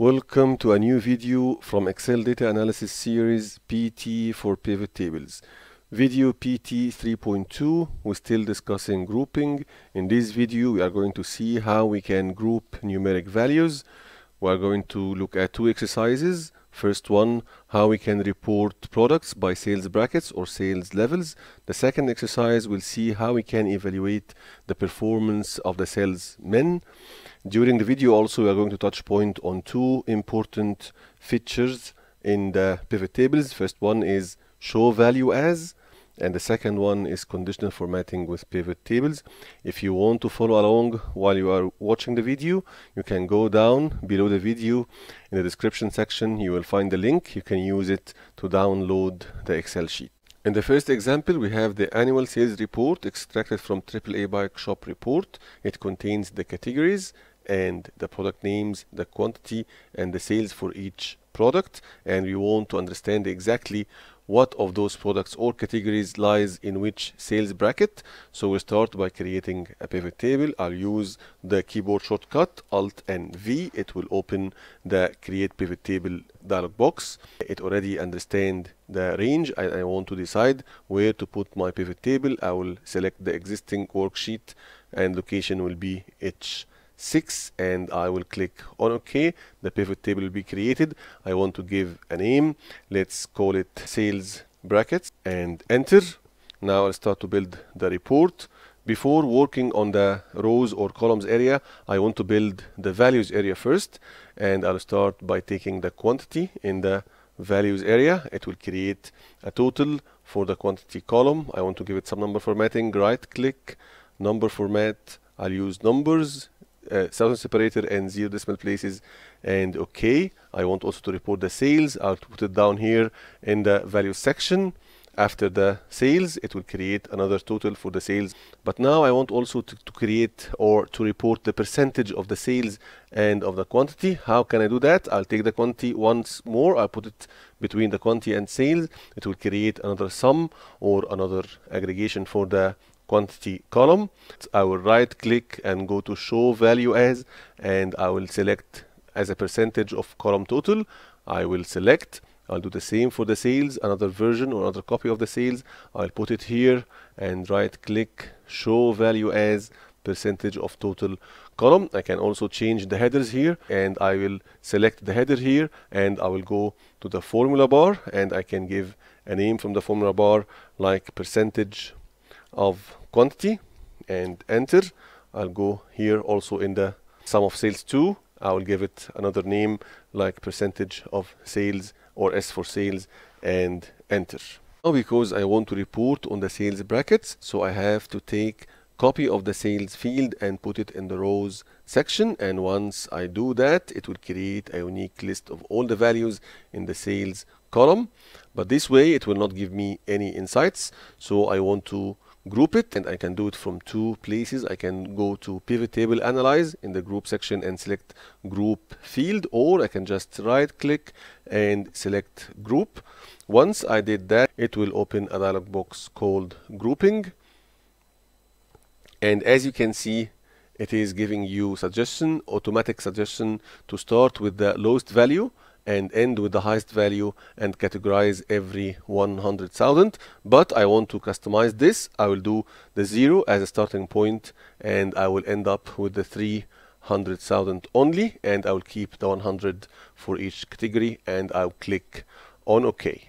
Welcome to a new video from Excel Data Analysis Series PT for Pivot Tables. Video PT 3.2, we're still discussing grouping. In this video, we are going to see how we can group numeric values. We are going to look at two exercises. First one, how we can report products by sales brackets or sales levels. The second exercise, we'll see how we can evaluate the performance of the salesmen. During the video also, we are going to touch point on two important features in the pivot tables. First one is show value as, and the second one is conditional formatting with pivot tables. If you want to follow along while you are watching the video, you can go down below the video in the description section. You will find the link. You can use it to download the Excel sheet. In the first example, we have the annual sales report extracted from AAA Bike Shop report. It contains the categories and the product names, the quantity, and the sales for each product. And we want to understand exactly what of those products or categories lies in which sales bracket. So we start by creating a pivot table. I'll use the keyboard shortcut Alt and V. It will open the create pivot table dialog box. It already understand the range I want to decide where to put my pivot table. I will select the existing worksheet and location will be H 6 and I will click on OK. The pivot table will be created. I want to give a name. Let's call it sales brackets and enter. Now I'll start to build the report. Before working on the rows or columns area, I want to build the values area first and I'll start by taking the quantity in the values area. It will create a total for the quantity column. I want to give it some number formatting. Right click, number format. I'll use numbers uh, thousand separator and zero decimal places. And okay I want also to report the sales. I'll put it down here in the value section. After the sales it will create another total for the sales. But now I want also to, to create or to report the percentage of the sales and of the quantity. How can I do that? I'll take the quantity once more. I'll put it between the quantity and sales. It will create another sum or another aggregation for the quantity column. I will right click and go to show value as and I will select as a percentage of column total. I will select. I'll do the same for the sales, another version or another copy of the sales. I'll put it here and right click show value as percentage of total column. I can also change the headers here and I will select the header here and I will go to the formula bar and I can give a name from the formula bar like percentage of quantity and enter. I'll go here also in the sum of sales 2 I will give it another name like percentage of sales or S for sales and enter. Now because I want to report on the sales brackets so I have to take copy of the sales field and put it in the rows section. And once I do that it will create a unique list of all the values in the sales column. But this way it will not give me any insights. So I want to group it and I can do it from two places. I can go to pivot table analyze in the group section and select group field or I can just right click and select group. Once I did that it will open a dialog box called grouping. And as you can see it is giving you suggestion automatic suggestion to start with the lowest value and end with the highest value and categorize every 100,000 but I want to customize this. I will do the zero as a starting point and I will end up with the 300,000 only and I will keep the 100 for each category and I'll click on OK.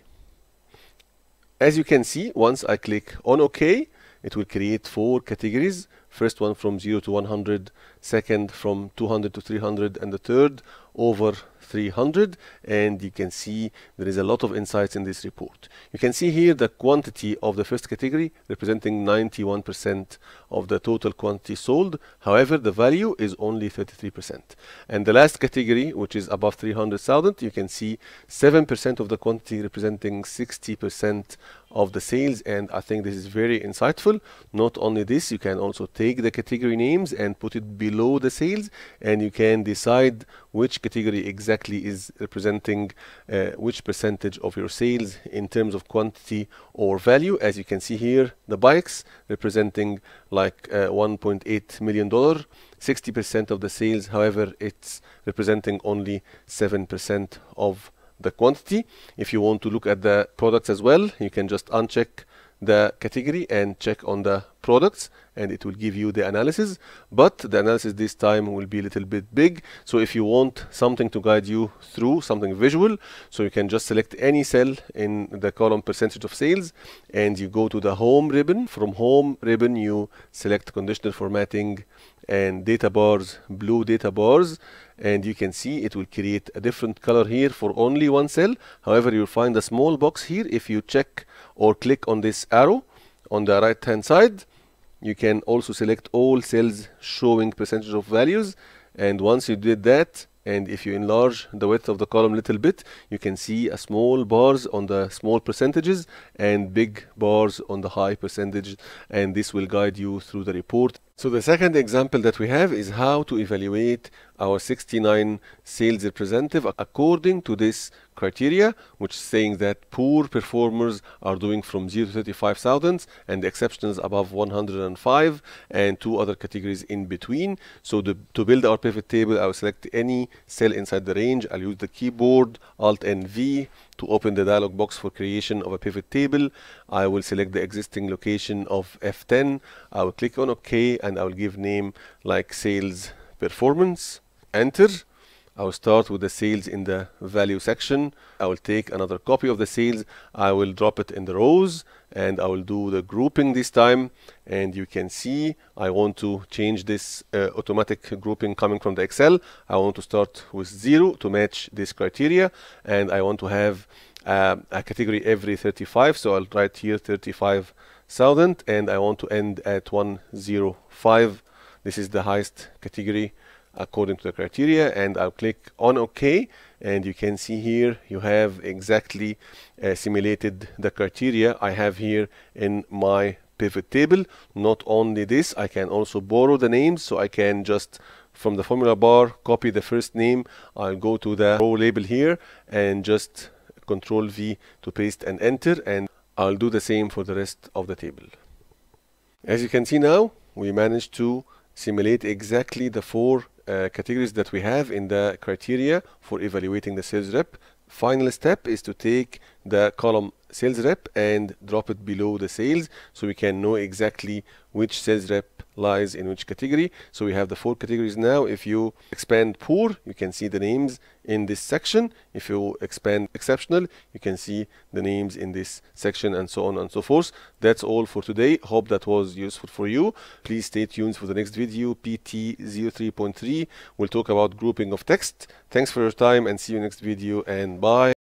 As you can see once I click on OK it will create four categories. First one from 0 to 100 second from 200 to 300 and the third over 300 and you can see there is a lot of insights in this report. You can see here the quantity of the first category representing 91% of the total quantity sold. However, the value is only 33%. And the last category, which is above 300,000, you can see 7% of the quantity representing 60% of the sales and I think this is very insightful not only this you can also take the category names and put it below the sales and you can decide which category exactly is representing uh, which percentage of your sales in terms of quantity or value as you can see here the bikes representing like uh, 1.8 million dollar 60% of the sales however it's representing only 7% of the quantity. If you want to look at the products as well, you can just uncheck the category and check on the products and it will give you the analysis. But the analysis this time will be a little bit big. So if you want something to guide you through something visual so you can just select any cell in the column percentage of sales and you go to the home ribbon. From home ribbon you select conditional formatting and data bars blue data bars and you can see it will create a different color here for only one cell. However you'll find a small box here if you check or click on this arrow on the right hand side. You can also select all cells showing percentage of values. And once you did that and if you enlarge the width of the column a little bit you can see a small bars on the small percentages and big bars on the high percentage. And this will guide you through the report. So the second example that we have is how to evaluate our 69 sales representative according to this criteria which is saying that poor performers are doing from 0 to 35,000 and the exceptions above 105 and two other categories in between. So the, to build our pivot table I will select any cell inside the range. I'll use the keyboard alt and V to open the dialog box for creation of a pivot table. I will select the existing location of F10 I will click on OK and I will give name like sales performance. Enter I will start with the sales in the value section. I will take another copy of the sales. I will drop it in the rows and I will do the grouping this time. And you can see I want to change this uh, automatic grouping coming from the Excel. I want to start with zero to match this criteria. And I want to have uh, a category every 35. So I'll write here 35,000 and I want to end at 105. This is the highest category according to the criteria and I'll click on OK. And you can see here you have exactly uh, simulated the criteria I have here in my pivot table. Not only this I can also borrow the names so I can just from the formula bar copy the first name. I'll go to the row label here and just control V to paste and enter and I'll do the same for the rest of the table. As you can see now we managed to simulate exactly the four uh, categories that we have in the criteria for evaluating the sales rep. Final step is to take the column sales rep and drop it below the sales so we can know exactly which sales rep lies in which category. So we have the four categories now. If you expand poor, you can see the names in this section. If you expand exceptional, you can see the names in this section and so on and so forth. That's all for today. Hope that was useful for you. Please stay tuned for the next video, PT03.3. We'll talk about grouping of text. Thanks for your time and see you next video and bye.